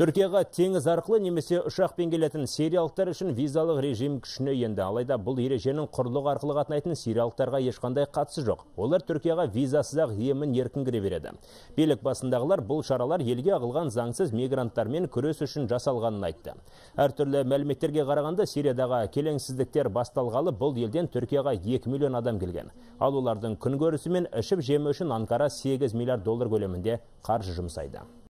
түркияға теңіз арқылы немесе ұшақпен келетін сириялықтар үшін визалық режим күшіне енді. Алайда бұл ереженің құрлық арқылы қатынайтын сириялықтарға ешқандай қатысы жоқ. Олар түркияға визасыз ақ емін еркін кіре береді. Билік басындағылар бұл шаралар елге ағылған заңсыз мигранттармен күрес үшін жасалғанын айтты. Әртүрлі мәліметтерге қарағанда сириядағы келеңсіздіктер басталғалы бұл елден түркияға 2 миллион адам келген. Ал олардың күнкөрісі мен ішіп жемі үшін анкара 8 миллиард доллар көлемінде қаржы жұмсайды.